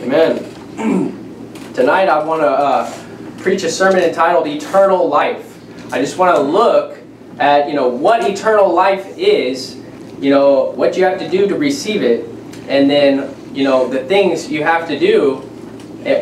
Amen. Tonight I want to uh, preach a sermon entitled Eternal Life. I just want to look at, you know, what eternal life is, you know, what you have to do to receive it, and then, you know, the things you have to do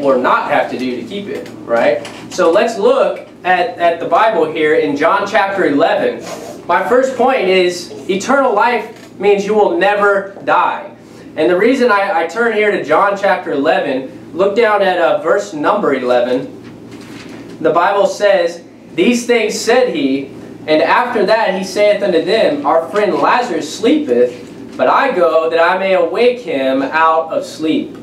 or not have to do to keep it, right? So let's look at, at the Bible here in John chapter 11. My first point is eternal life means you will never die. And the reason I, I turn here to John chapter 11, look down at uh, verse number 11. The Bible says, These things said he, and after that he saith unto them, Our friend Lazarus sleepeth, but I go that I may awake him out of sleep.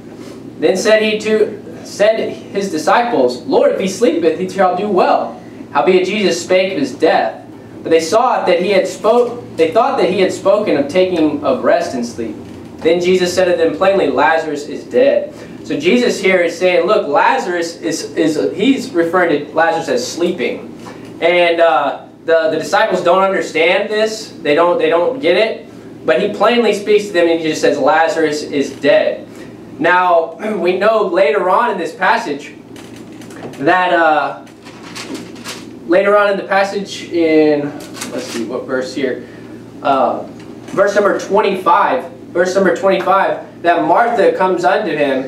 Then said he to said his disciples, Lord, if he sleepeth, he shall do well. Howbeit Jesus spake of his death. But they saw that he had spoke they thought that he had spoken of taking of rest and sleep. Then Jesus said to them plainly, Lazarus is dead. So Jesus here is saying, look, Lazarus is, is he's referring to Lazarus as sleeping. And uh, the, the disciples don't understand this. They don't, they don't get it. But he plainly speaks to them and he just says, Lazarus is dead. Now, we know later on in this passage that, uh, later on in the passage in, let's see, what verse here? Uh, verse number 25, verse number 25, that Martha comes unto him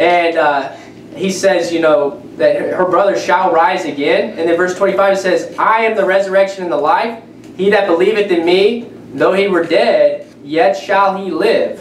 and uh, he says, you know, that her brother shall rise again. And then verse 25 it says, I am the resurrection and the life. He that believeth in me, though he were dead, yet shall he live.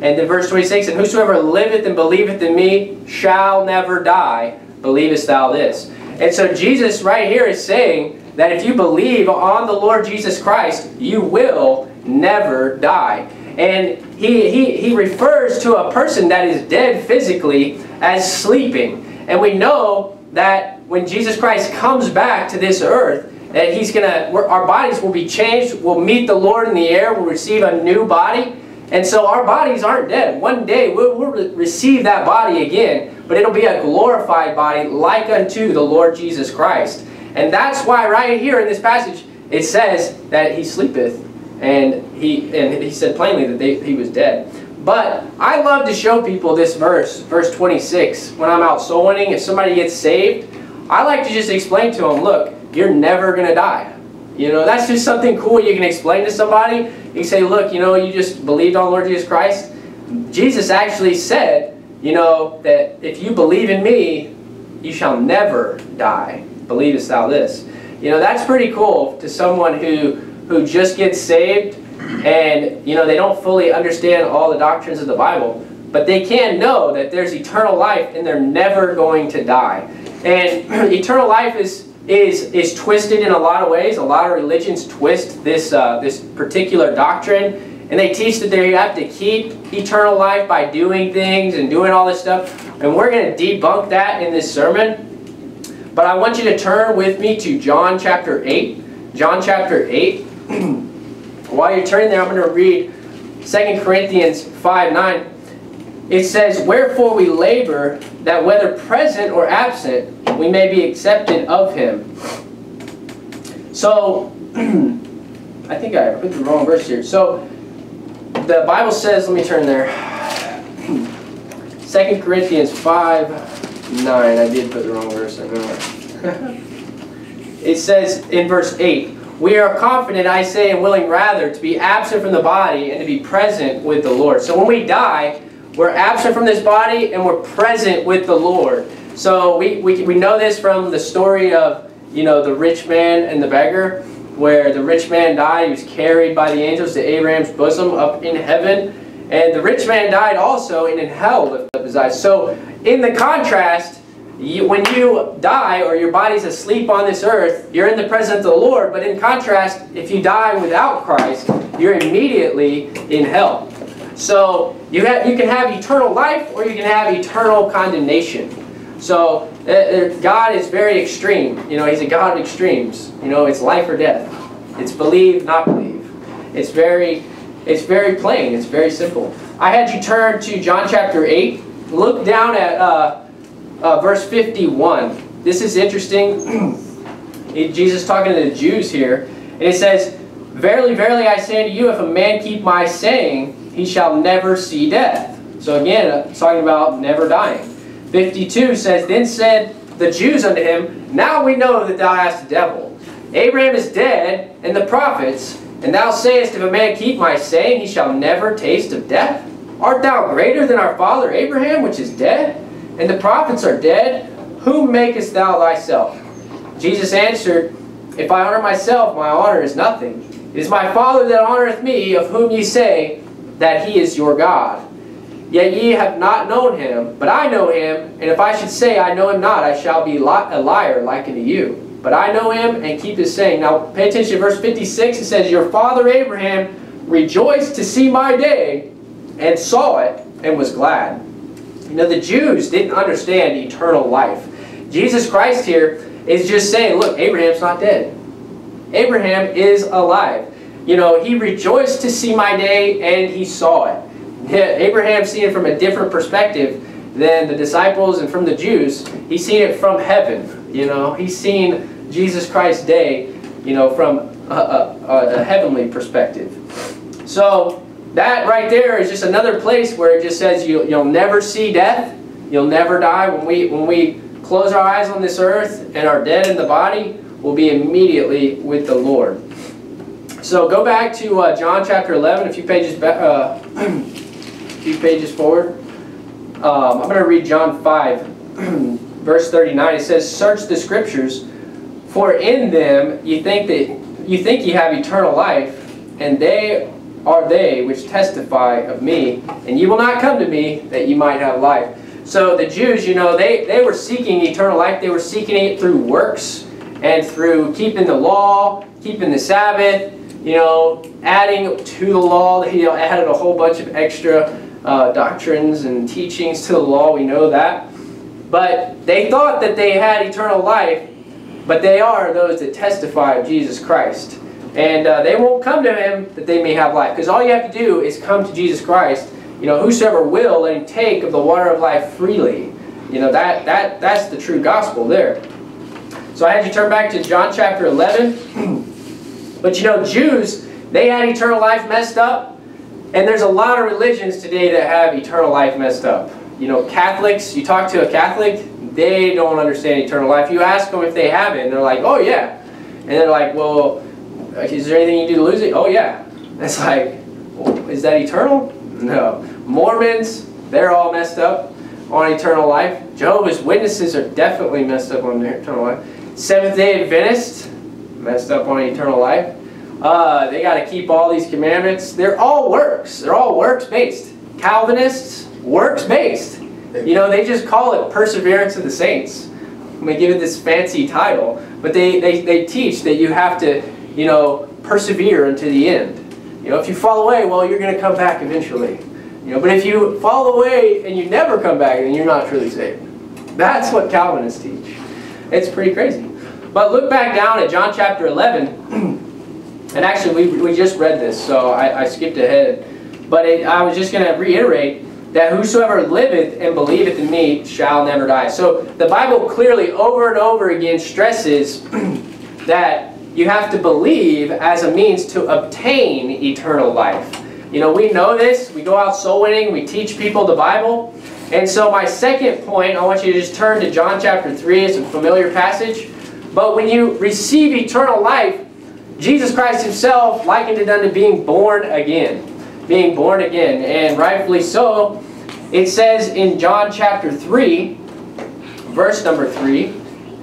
And then verse 26, And whosoever liveth and believeth in me shall never die. Believest thou this? And so Jesus right here is saying that if you believe on the Lord Jesus Christ, you will never die. And he, he, he refers to a person that is dead physically as sleeping. And we know that when Jesus Christ comes back to this earth, that he's gonna, our bodies will be changed, we'll meet the Lord in the air, we'll receive a new body. And so our bodies aren't dead. One day we'll, we'll receive that body again, but it'll be a glorified body like unto the Lord Jesus Christ. And that's why right here in this passage it says that he sleepeth and he, and he said plainly that they, he was dead. But I love to show people this verse, verse 26. When I'm out soul winning, if somebody gets saved, I like to just explain to them, look, you're never going to die. You know, that's just something cool you can explain to somebody. You can say, look, you know, you just believed on Lord Jesus Christ. Jesus actually said, you know, that if you believe in me, you shall never die. Believest thou this? You know, that's pretty cool to someone who who just gets saved and you know they don't fully understand all the doctrines of the Bible, but they can know that there's eternal life and they're never going to die. And eternal life is is is twisted in a lot of ways. A lot of religions twist this uh, this particular doctrine, and they teach that they have to keep eternal life by doing things and doing all this stuff. And we're going to debunk that in this sermon. But I want you to turn with me to John chapter 8. John chapter 8. While you're turning there, I'm going to read 2 Corinthians 5 9. It says, Wherefore we labor, that whether present or absent, we may be accepted of him. So, I think I put the wrong verse here. So, the Bible says, let me turn there. 2 Corinthians 5 9. I did put the wrong verse, I know. it says in verse 8, we are confident, I say, and willing rather to be absent from the body and to be present with the Lord. So when we die, we're absent from this body and we're present with the Lord. So we, we, we know this from the story of, you know, the rich man and the beggar, where the rich man died. He was carried by the angels to Abraham's bosom up in heaven. And the rich man died also and in hell lifted up his eyes. So in the contrast, you, when you die or your body's asleep on this earth, you're in the presence of the Lord. But in contrast, if you die without Christ, you're immediately in hell. So you, have, you can have eternal life or you can have eternal condemnation. So uh, uh, God is very extreme. You know, He's a God of extremes. You know, it's life or death. It's believe, not believe. It's very, it's very plain. It's very simple. I had you turn to John chapter 8. Look down at uh, uh, verse 51. This is interesting. Jesus talking to the Jews here. And it says, Verily, verily, I say unto you, if a man keep my saying, he shall never see death. So again, uh, talking about never dying. 52 says, Then said the Jews unto him, Now we know that thou hast a devil. Abraham is dead, and the prophets, and thou sayest, If a man keep my saying, he shall never taste of death. Art thou greater than our father Abraham, which is dead? And the prophets are dead. Whom makest thou thyself? Jesus answered, If I honor myself, my honor is nothing. It is my Father that honoreth me, of whom ye say that he is your God. Yet ye have not known him, but I know him, and if I should say I know him not, I shall be a liar like unto you. But I know him and keep his saying. Now pay attention to verse 56. It says, Your father Abraham rejoiced to see my day, and saw it, and was glad. You know, the Jews didn't understand eternal life. Jesus Christ here is just saying, look, Abraham's not dead. Abraham is alive. You know, he rejoiced to see my day, and he saw it. Abraham seen it from a different perspective than the disciples and from the Jews. He's seen it from heaven. You know, he's seen Jesus Christ's day, you know, from a, a, a heavenly perspective. So that right there is just another place where it just says you, you'll never see death. You'll never die. When we, when we close our eyes on this earth and are dead in the body, we'll be immediately with the Lord. So go back to uh, John chapter 11, a few pages back. Uh, few pages forward. Um, I'm going to read John 5, verse 39. It says, Search the scriptures, for in them you think that you think you have eternal life, and they are they which testify of me, and ye will not come to me that ye might have life. So the Jews, you know, they, they were seeking eternal life. They were seeking it through works and through keeping the law, keeping the Sabbath, you know, adding to the law. They you know, added a whole bunch of extra uh, doctrines and teachings to the law, we know that. But they thought that they had eternal life, but they are those that testify of Jesus Christ. And uh, they won't come to him that they may have life. Because all you have to do is come to Jesus Christ. You know, whosoever will, let him take of the water of life freely. You know, that, that, that's the true gospel there. So I had you turn back to John chapter 11. but you know, Jews, they had eternal life messed up. And there's a lot of religions today that have eternal life messed up. You know, Catholics, you talk to a Catholic, they don't understand eternal life. You ask them if they have it, and they're like, oh yeah. And they're like, well, is there anything you do to lose it? Oh yeah. It's like, is that eternal? No. Mormons, they're all messed up on eternal life. Jehovah's Witnesses are definitely messed up on eternal life. Seventh-day Adventists, messed up on eternal life. Uh, they got to keep all these commandments. They're all works. They're all works-based. Calvinists, works-based. You know, they just call it perseverance of the saints. They give it this fancy title. But they, they, they teach that you have to, you know, persevere until the end. You know, if you fall away, well, you're going to come back eventually. You know, but if you fall away and you never come back, then you're not truly saved. That's what Calvinists teach. It's pretty crazy. But look back down at John chapter 11. And actually, we, we just read this, so I, I skipped ahead. But it, I was just going to reiterate that whosoever liveth and believeth in me shall never die. So the Bible clearly over and over again stresses that you have to believe as a means to obtain eternal life. You know, we know this. We go out soul winning. We teach people the Bible. And so my second point, I want you to just turn to John chapter 3. It's a familiar passage. But when you receive eternal life, Jesus Christ himself likened it unto being born again. Being born again. And rightfully so, it says in John chapter 3, verse number 3,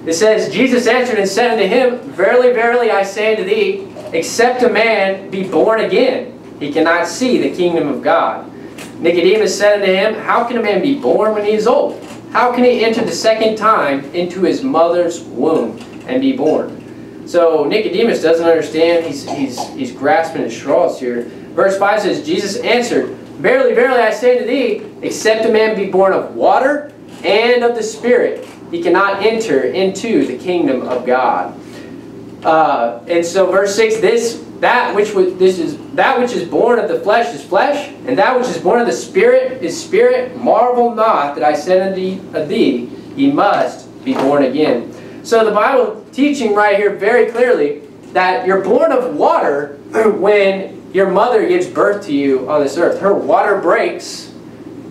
it says, Jesus answered and said unto him, Verily, verily, I say unto thee, except a man be born again, he cannot see the kingdom of God. Nicodemus said unto him, How can a man be born when he is old? How can he enter the second time into his mother's womb and be born? So Nicodemus doesn't understand. He's, he's, he's grasping at straws here. Verse 5 says, Jesus answered, Verily, verily, I say to thee, except a man be born of water and of the Spirit, he cannot enter into the kingdom of God. Uh, and so verse 6, this that which was this is that which is born of the flesh is flesh, and that which is born of the spirit is spirit. Marvel not that I said unto thee, ye must be born again. So the Bible teaching right here very clearly that you're born of water when your mother gives birth to you on this earth. Her water breaks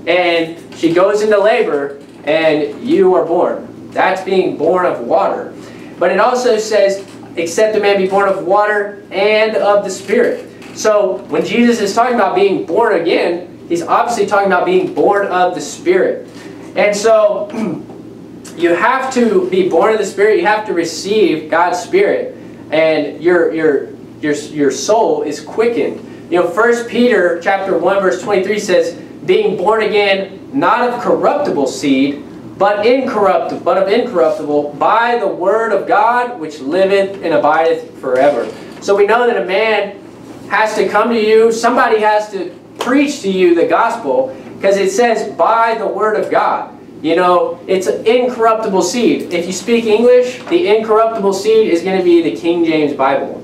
and she goes into labor, and you are born. That's being born of water. But it also says, except a man be born of water and of the Spirit. So when Jesus is talking about being born again, he's obviously talking about being born of the Spirit. And so you have to be born of the Spirit. You have to receive God's Spirit. And your, your, your, your soul is quickened. You know, 1 Peter chapter 1, verse 23 says, being born again, not of corruptible seed, but incorruptible, but of incorruptible, by the word of God, which liveth and abideth forever. So we know that a man has to come to you, somebody has to preach to you the gospel, because it says, by the word of God. You know, it's an incorruptible seed. If you speak English, the incorruptible seed is going to be the King James Bible.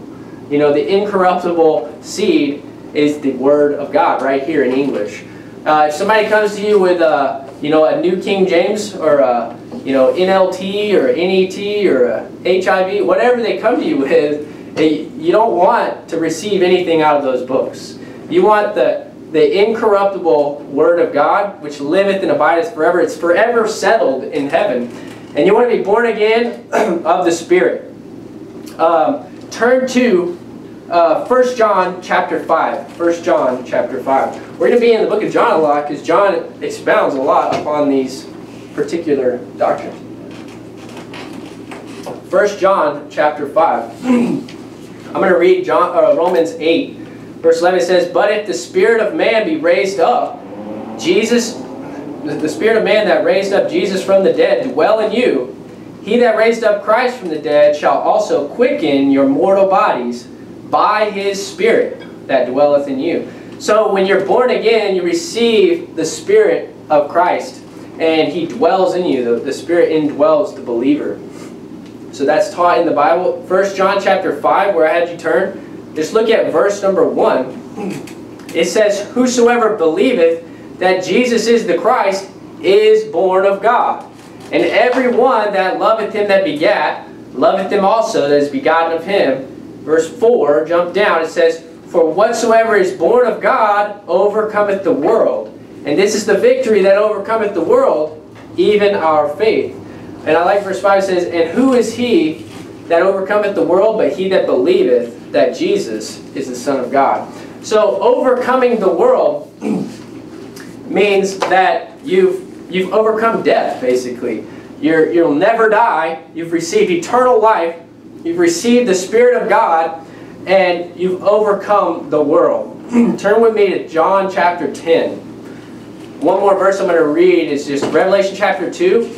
You know, the incorruptible seed is the Word of God right here in English. Uh, if somebody comes to you with a, you know, a New King James or a, you know, NLT or NET or NIV, whatever they come to you with, eh, you don't want to receive anything out of those books. You want the the incorruptible Word of God, which liveth and abideth forever. It's forever settled in heaven. And you want to be born again of the Spirit. Um, turn to uh, 1 John chapter 5. 1 John chapter 5. We're going to be in the book of John a lot because John expounds a lot upon these particular doctrines. 1 John chapter 5. I'm going to read John, uh, Romans 8, Verse 11 says, But if the spirit of man be raised up, Jesus, the spirit of man that raised up Jesus from the dead dwell in you, he that raised up Christ from the dead shall also quicken your mortal bodies by his spirit that dwelleth in you. So when you're born again, you receive the spirit of Christ, and he dwells in you. The, the spirit indwells the believer. So that's taught in the Bible. First John chapter 5, where I had you turn, just look at verse number 1. It says, Whosoever believeth that Jesus is the Christ is born of God. And every one that loveth him that begat, loveth him also that is begotten of him. Verse 4, jump down, it says, For whatsoever is born of God overcometh the world. And this is the victory that overcometh the world, even our faith. And I like verse 5 says, And who is he that overcometh the world, but he that believeth that Jesus is the Son of God. So overcoming the world means that you've you've overcome death, basically. You're, you'll never die. You've received eternal life. You've received the Spirit of God, and you've overcome the world. Turn with me to John chapter 10. One more verse I'm going to read is just Revelation chapter 2.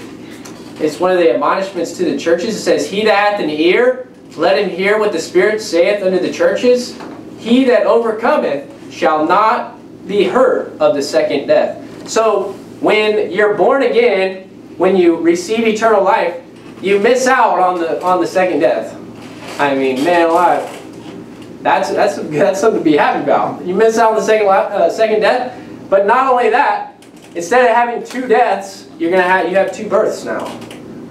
It's one of the admonishments to the churches. It says, He that hath an ear, let him hear what the Spirit saith unto the churches. He that overcometh shall not be hurt of the second death. So when you're born again, when you receive eternal life, you miss out on the on the second death. I mean, man alive. That's that's that's something to be happy about. You miss out on the second uh, second death, but not only that, instead of having two deaths, you're gonna have you have two births now,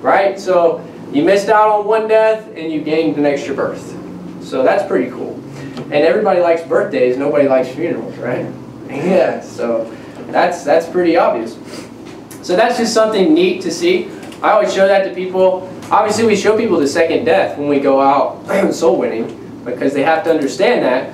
right? So you missed out on one death and you gained an extra birth. So that's pretty cool. And everybody likes birthdays. Nobody likes funerals, right? Yeah. So that's that's pretty obvious. So that's just something neat to see. I always show that to people. Obviously, we show people the second death when we go out soul winning because they have to understand that,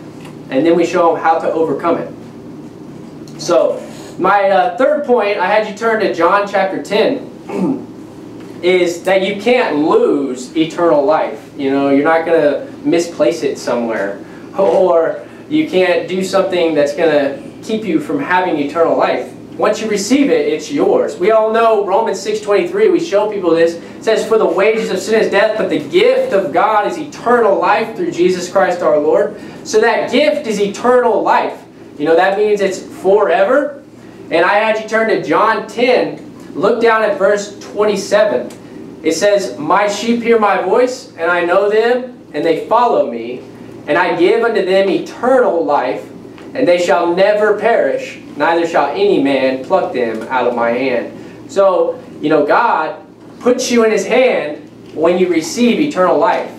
and then we show them how to overcome it. So my uh, third point, I had you turn to John chapter 10, is that you can't lose eternal life. You know, you're not going to misplace it somewhere. Or you can't do something that's going to keep you from having eternal life. Once you receive it, it's yours. We all know Romans 6.23, we show people this. Says, For the wages of sin is death, but the gift of God is eternal life through Jesus Christ our Lord. So that gift is eternal life. You know, that means it's forever. And I had you turn to John 10. Look down at verse 27. It says, My sheep hear my voice, and I know them, and they follow me. And I give unto them eternal life, and they shall never perish, neither shall any man pluck them out of my hand. So, you know, God puts you in his hand when you receive eternal life.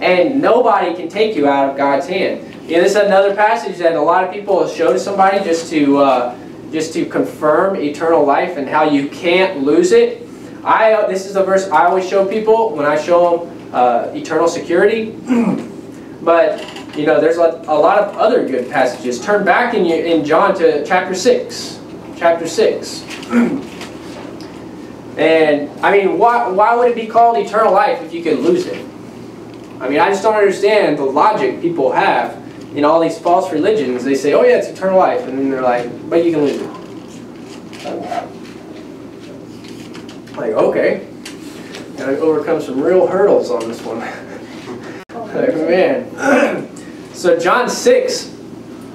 And nobody can take you out of God's hand. You know, this is another passage that a lot of people show to somebody just to uh, just to confirm eternal life and how you can't lose it. I this is a verse I always show people when I show them uh, eternal security. but you know, there's a, a lot of other good passages. Turn back in, your, in John to chapter 6. Chapter 6. and, I mean, why, why would it be called eternal life if you could lose it? I mean, I just don't understand the logic people have in all these false religions. They say, oh yeah, it's eternal life. And then they're like, but you can lose it. Like, okay. Gotta overcome some real hurdles on this one. man. So John 6,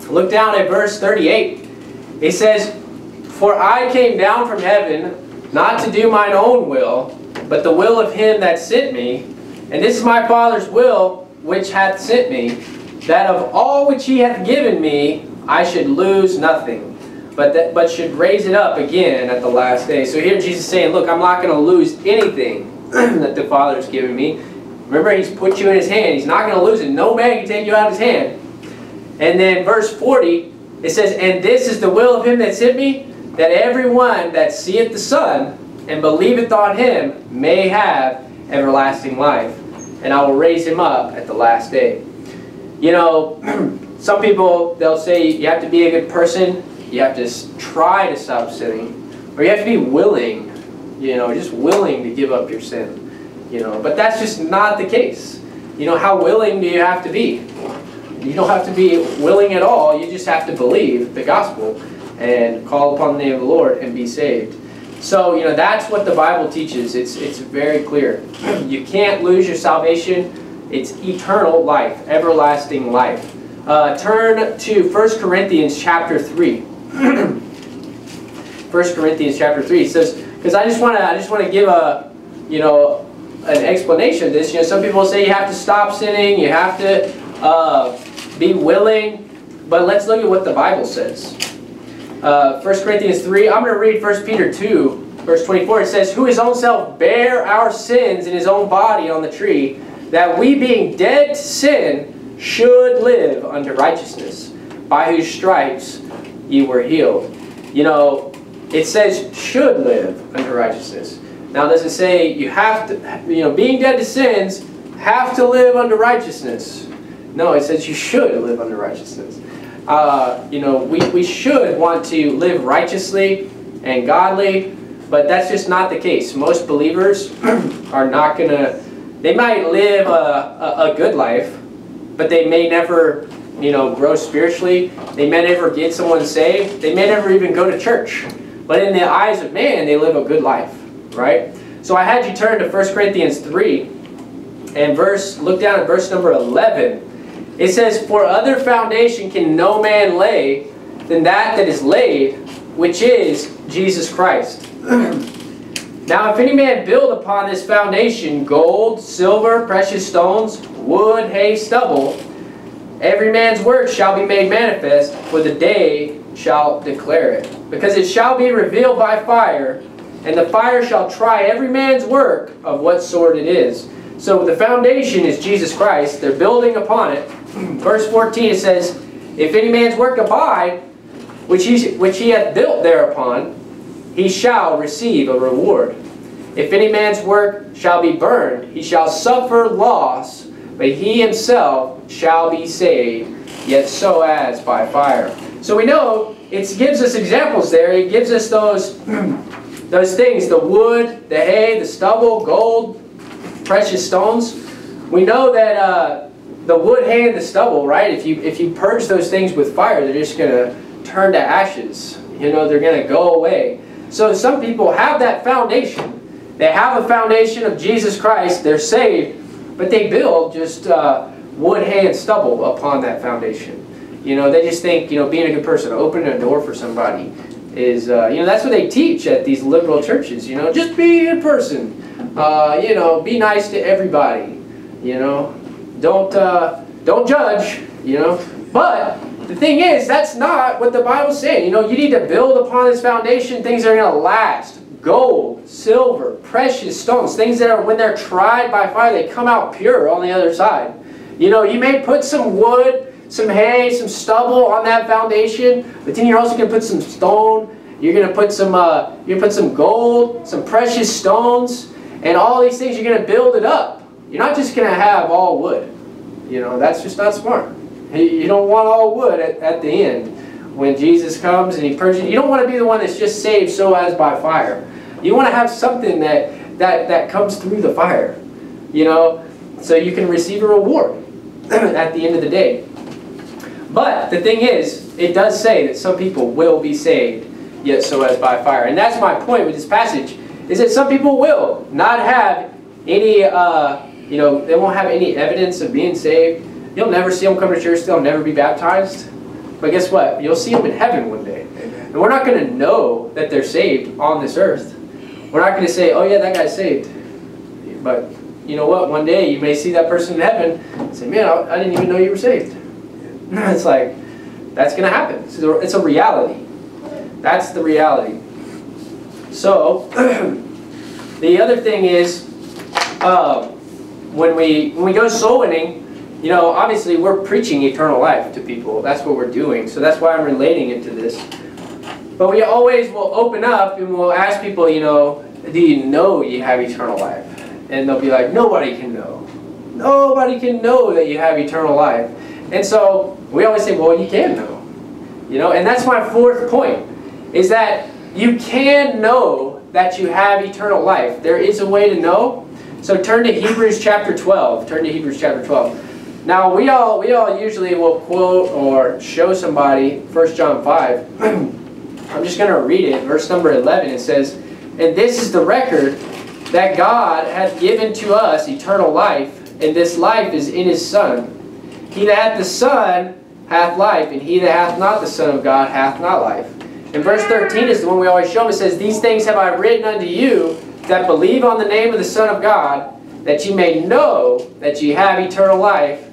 look down at verse 38. It says, For I came down from heaven, not to do mine own will, but the will of him that sent me. And this is my Father's will, which hath sent me, that of all which he hath given me, I should lose nothing, but, that, but should raise it up again at the last day. So here Jesus is saying, look, I'm not going to lose anything that the Father's given me. Remember, he's put you in his hand. He's not going to lose it. No man can take you out of his hand. And then verse 40, it says, And this is the will of him that sent me, that everyone that seeth the Son and believeth on him may have everlasting life. And I will raise him up at the last day. You know, some people, they'll say you have to be a good person. You have to try to stop sinning. Or you have to be willing, you know, just willing to give up your sin. You know, but that's just not the case. You know, how willing do you have to be? You don't have to be willing at all. You just have to believe the gospel and call upon the name of the Lord and be saved. So, you know, that's what the Bible teaches. It's, it's very clear. You can't lose your salvation. It's eternal life, everlasting life. Uh, turn to 1 Corinthians chapter 3. 1 Corinthians chapter 3 it says, because I just want to I just want to give a, you know, an explanation of this. You know, some people say you have to stop sinning, you have to uh, be willing, but let's look at what the Bible says. Uh, 1 Corinthians 3, I'm going to read 1 Peter 2, verse 24. It says, Who his own self bare our sins in his own body on the tree, that we being dead to sin should live unto righteousness, by whose stripes ye were healed. You know, it says should live unto righteousness. Now, does it say you have to, you know, being dead to sins, have to live under righteousness? No, it says you should live under righteousness. Uh, you know, we, we should want to live righteously and godly, but that's just not the case. Most believers are not going to, they might live a, a, a good life, but they may never, you know, grow spiritually. They may never get someone saved. They may never even go to church. But in the eyes of man, they live a good life right? So I had you turn to 1 Corinthians 3 and verse, look down at verse number 11. It says, For other foundation can no man lay than that that is laid, which is Jesus Christ. now if any man build upon this foundation gold, silver, precious stones, wood, hay, stubble, every man's work shall be made manifest, for the day shall declare it. Because it shall be revealed by fire, and the fire shall try every man's work of what sort it is. So the foundation is Jesus Christ. They're building upon it. Verse 14 it says, If any man's work abide, which he, which he hath built thereupon, he shall receive a reward. If any man's work shall be burned, he shall suffer loss, but he himself shall be saved, yet so as by fire. So we know it gives us examples there. It gives us those those things, the wood, the hay, the stubble, gold, precious stones, we know that uh, the wood, hay, and the stubble, right, if you, if you purge those things with fire, they're just going to turn to ashes. You know, they're going to go away. So some people have that foundation. They have a foundation of Jesus Christ. They're saved, but they build just uh, wood, hay, and stubble upon that foundation. You know, they just think, you know, being a good person, opening a door for somebody, is, uh, you know, that's what they teach at these liberal churches, you know, just be a person, uh, you know, be nice to everybody, you know, don't, uh, don't judge, you know, but the thing is, that's not what the Bible's saying, you know, you need to build upon this foundation. Things that are going to last, gold, silver, precious stones, things that are, when they're tried by fire, they come out pure on the other side. You know, you may put some wood, some hay, some stubble on that foundation, but then you're also going to put some stone. You're going to put some, uh, you're going to put some gold, some precious stones, and all these things. You're going to build it up. You're not just going to have all wood. You know, that's just not smart. You don't want all wood at, at the end when Jesus comes and he purges. You don't want to be the one that's just saved so as by fire. You want to have something that, that, that comes through the fire. You know, so you can receive a reward at the end of the day. But the thing is, it does say that some people will be saved, yet so as by fire. And that's my point with this passage, is that some people will not have any, uh, you know, they won't have any evidence of being saved. You'll never see them come to church, they'll never be baptized. But guess what? You'll see them in heaven one day. And we're not going to know that they're saved on this earth. We're not going to say, oh yeah, that guy's saved. But you know what? One day you may see that person in heaven and say, man, I, I didn't even know you were saved. it's like, that's going to happen. It's a, it's a reality. That's the reality. So, the other thing is, uh, when we when we go soul winning, you know, obviously we're preaching eternal life to people. That's what we're doing. So that's why I'm relating it to this. But we always will open up and we'll ask people, you know, do you know you have eternal life? And they'll be like, nobody can know. Nobody can know that you have eternal life. And so we always say, well, you can know. You know, and that's my fourth point, is that you can know that you have eternal life. There is a way to know. So turn to Hebrews chapter 12. Turn to Hebrews chapter 12. Now we all we all usually will quote or show somebody 1 John 5. I'm just going to read it. Verse number 11 it says, "And this is the record that God hath given to us eternal life, and this life is in his Son. He that hath the Son hath life, and he that hath not the Son of God hath not life. And verse 13 is the one we always show. Him. It says, These things have I written unto you that believe on the name of the Son of God, that ye may know that ye have eternal life,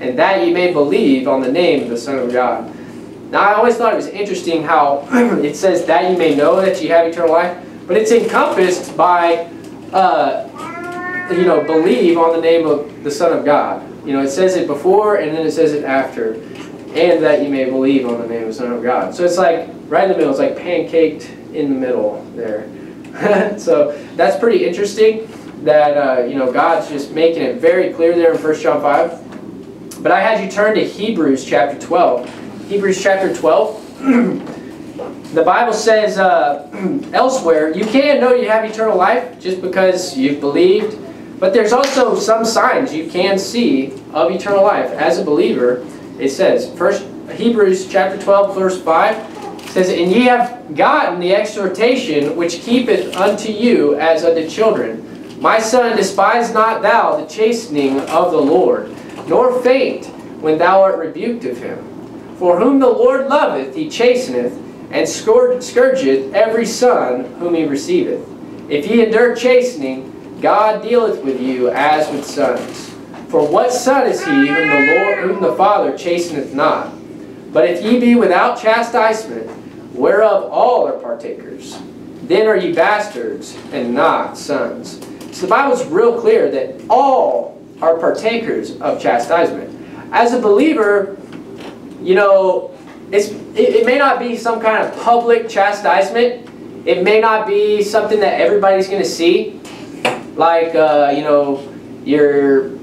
and that ye may believe on the name of the Son of God. Now, I always thought it was interesting how it says that ye may know that ye have eternal life, but it's encompassed by, uh, you know, believe on the name of the Son of God. You know, it says it before and then it says it after. And that you may believe on the name of the Son of God. So it's like right in the middle. It's like pancaked in the middle there. so that's pretty interesting that, uh, you know, God's just making it very clear there in 1 John 5. But I had you turn to Hebrews chapter 12. Hebrews chapter 12. the Bible says uh, elsewhere, you can't know you have eternal life just because you've believed but there's also some signs you can see of eternal life. As a believer, it says, first Hebrews chapter 12, verse 5 says, And ye have gotten the exhortation which keepeth unto you as unto children. My son, despise not thou the chastening of the Lord, nor faint when thou art rebuked of him. For whom the Lord loveth, he chasteneth, and scourgeth every son whom he receiveth. If ye endure chastening, God dealeth with you as with sons. For what son is he whom the Lord, whom the Father chasteneth not? But if ye be without chastisement, whereof all are partakers, then are ye bastards and not sons. So the Bible's real clear that all are partakers of chastisement. As a believer, you know, it's, it, it may not be some kind of public chastisement. It may not be something that everybody's going to see like uh, you know you're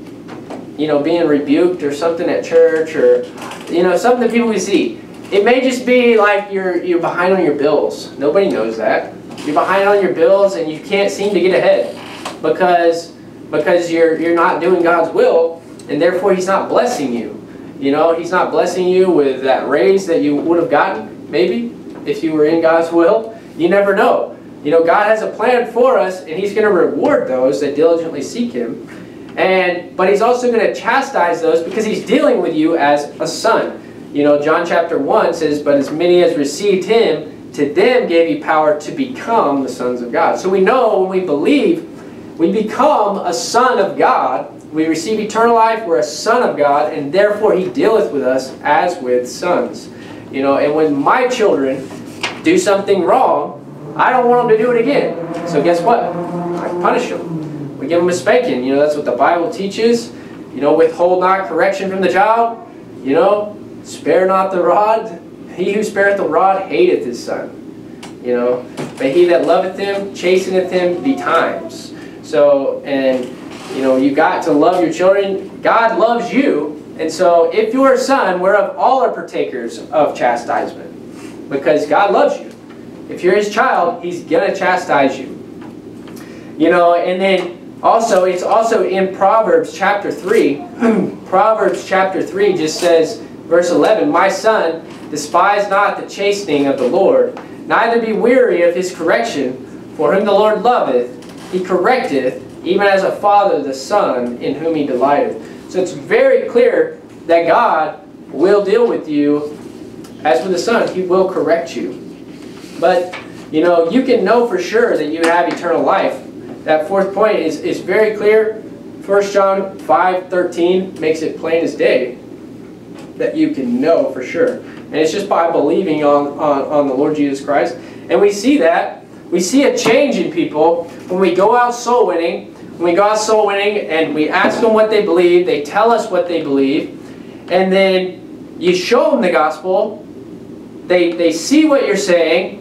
you know being rebuked or something at church or you know something that people see. It may just be like you're you're behind on your bills. Nobody knows that. You're behind on your bills and you can't seem to get ahead because because you're you're not doing God's will and therefore He's not blessing you. You know He's not blessing you with that raise that you would have gotten maybe if you were in God's will. You never know. You know, God has a plan for us, and He's going to reward those that diligently seek Him. And but He's also going to chastise those because He's dealing with you as a son. You know, John chapter 1 says, But as many as received Him, to them gave He power to become the sons of God. So we know when we believe, we become a son of God. We receive eternal life, we're a son of God, and therefore He dealeth with us as with sons. You know, and when my children do something wrong, I don't want them to do it again. So guess what? I punish them. Give them a spanking. You know, that's what the Bible teaches. You know, withhold not correction from the child. You know, spare not the rod. He who spareth the rod hateth his son. You know, but he that loveth him chasteneth him betimes. So, and you know, you got to love your children. God loves you. And so, if you're a son, whereof all are partakers of chastisement, because God loves you. If you're his child, he's going to chastise you. You know, and then also, it's also in Proverbs chapter 3. Proverbs chapter 3 just says, verse 11, My son, despise not the chastening of the Lord, neither be weary of his correction, for whom the Lord loveth, he correcteth, even as a father the son in whom he delighteth. So it's very clear that God will deal with you as with the son. He will correct you. But, you know, you can know for sure that you have eternal life. That fourth point is, is very clear. 1 John 5.13 makes it plain as day that you can know for sure. And it's just by believing on, on, on the Lord Jesus Christ. And we see that. We see a change in people when we go out soul winning. When we go out soul winning and we ask them what they believe, they tell us what they believe, and then you show them the gospel. They, they see what you're saying,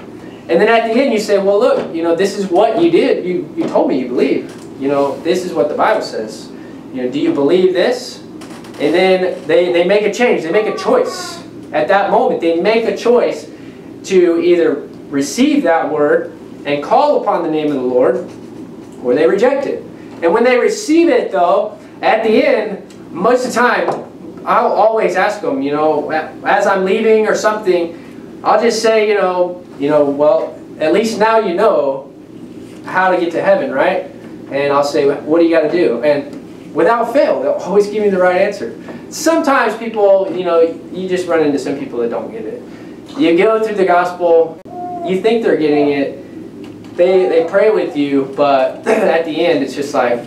and then at the end you say, well, look, you know, this is what you did. You, you told me you believe. You know, this is what the Bible says. You know, do you believe this? And then they, they make a change. They make a choice. At that moment, they make a choice to either receive that word and call upon the name of the Lord, or they reject it. And when they receive it, though, at the end, most of the time, I'll always ask them, you know, as I'm leaving or something, I'll just say, you know, you know, well, at least now you know how to get to heaven, right? And I'll say, what do you got to do? And without fail, they'll always give me the right answer. Sometimes people, you know, you just run into some people that don't get it. You go through the gospel, you think they're getting it, they, they pray with you, but at the end it's just like,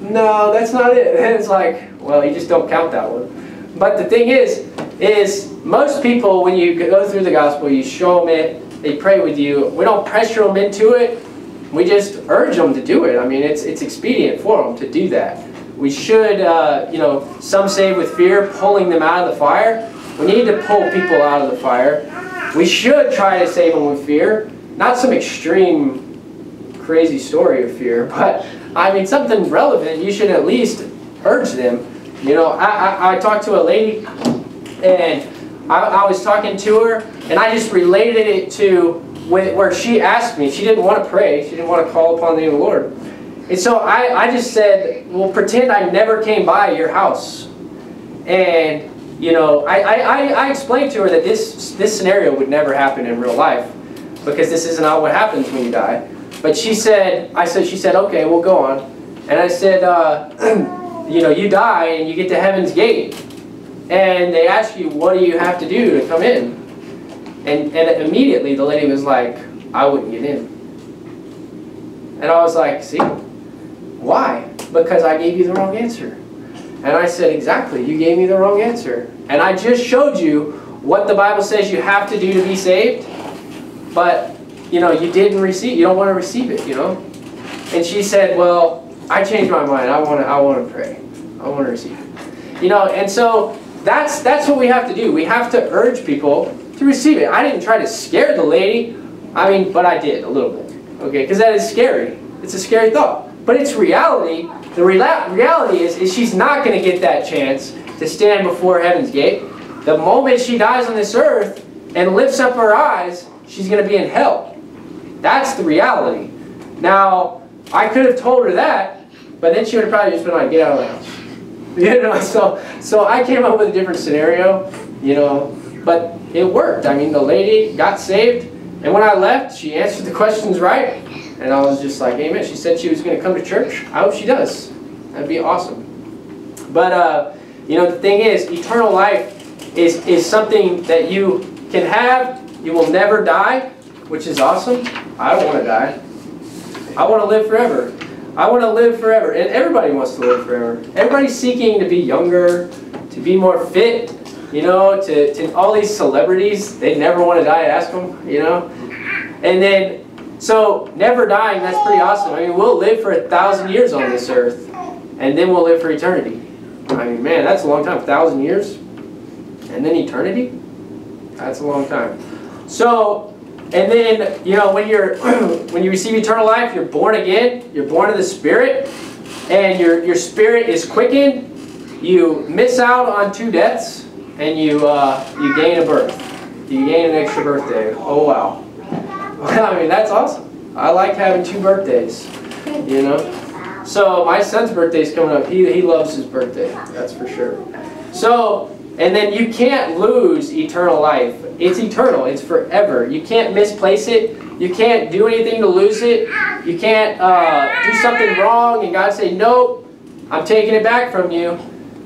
no, that's not it. And it's like, well, you just don't count that one. But the thing is, is most people, when you go through the gospel, you show them it, they pray with you. We don't pressure them into it. We just urge them to do it. I mean, it's, it's expedient for them to do that. We should, uh, you know, some say with fear, pulling them out of the fire. We need to pull people out of the fire. We should try to save them with fear. Not some extreme, crazy story of fear, but I mean, something relevant. You should at least urge them. You know, I, I, I talked to a lady and I, I was talking to her and I just related it to where she asked me. She didn't want to pray. She didn't want to call upon the name of the Lord. And so I, I just said, well, pretend I never came by your house. And, you know, I, I, I explained to her that this, this scenario would never happen in real life because this is not what happens when you die. But she said, I said, she said, okay, we'll go on. And I said, uh, you know, you die and you get to heaven's gate. And they ask you, what do you have to do to come in? And, and immediately the lady was like, I wouldn't get in. And I was like, see, why? Because I gave you the wrong answer. And I said, exactly, you gave me the wrong answer. And I just showed you what the Bible says you have to do to be saved, but, you know, you didn't receive, you don't want to receive it, you know? And she said, well, I changed my mind. I want to, I want to pray. I want to receive it. You know, and so that's, that's what we have to do. We have to urge people to receive it. I didn't try to scare the lady. I mean, but I did a little bit. Okay, because that is scary. It's a scary thought. But it's reality. The reality is, is she's not going to get that chance to stand before heaven's gate. The moment she dies on this earth and lifts up her eyes, she's going to be in hell. That's the reality. Now, I could have told her that, but then she would have probably just been like, get out of the house. You know, so so I came up with a different scenario, you know, but it worked. I mean, the lady got saved, and when I left, she answered the questions right, and I was just like, amen. She said she was going to come to church. I hope she does. That'd be awesome. But, uh, you know, the thing is, eternal life is, is something that you can have. You will never die, which is awesome. I don't want to die. I want to live forever. I want to live forever. And everybody wants to live forever. Everybody's seeking to be younger, to be more fit, you know, to, to all these celebrities. They never want to die, ask them, you know. And then, so never dying, that's pretty awesome. I mean, we'll live for a thousand years on this earth. And then we'll live for eternity. I mean, man, that's a long time. A thousand years? And then eternity? That's a long time. So, and then, you know, when you're when you receive eternal life, you're born again, you're born of the Spirit, and your, your spirit is quickened, you miss out on two deaths, and you uh, you gain a birth. You gain an extra birthday. Oh wow. I mean that's awesome. I like having two birthdays. You know? So my son's birthday is coming up. He, he loves his birthday, that's for sure. So, and then you can't lose eternal life. It's eternal, it's forever. You can't misplace it. You can't do anything to lose it. You can't uh, do something wrong and God say, nope, I'm taking it back from you.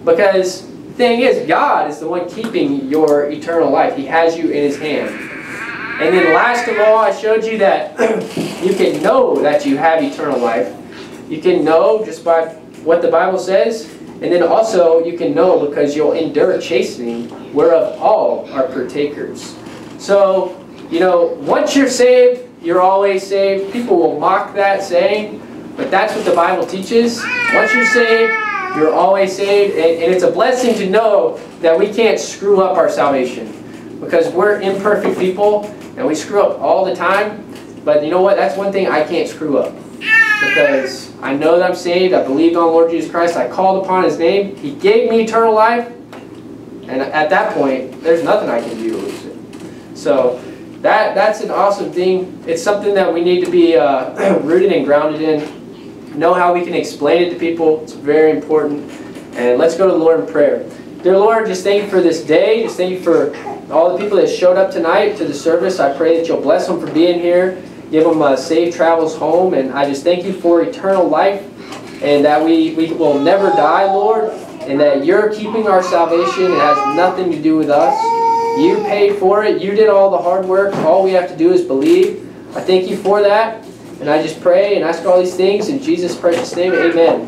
Because the thing is, God is the one keeping your eternal life. He has you in his hand. And then last of all, I showed you that you can know that you have eternal life. You can know just by what the Bible says. And then also you can know because you'll endure chastening, whereof all are partakers. So, you know, once you're saved, you're always saved. People will mock that saying, but that's what the Bible teaches. Once you're saved, you're always saved. And, and it's a blessing to know that we can't screw up our salvation. Because we're imperfect people, and we screw up all the time. But you know what? That's one thing I can't screw up. Because I know that I'm saved. I believed on Lord Jesus Christ. I called upon His name. He gave me eternal life. And at that point, there's nothing I can do to lose it. So that that's an awesome thing. It's something that we need to be uh, rooted and grounded in. Know how we can explain it to people. It's very important. And let's go to the Lord in prayer. Dear Lord, just thank you for this day. Just thank you for all the people that showed up tonight to the service. I pray that you'll bless them for being here. Give them uh, safe travels home. And I just thank you for eternal life and that we, we will never die, Lord, and that you're keeping our salvation. It has nothing to do with us. You paid for it. You did all the hard work. All we have to do is believe. I thank you for that. And I just pray and ask all these things in Jesus' precious name. Amen.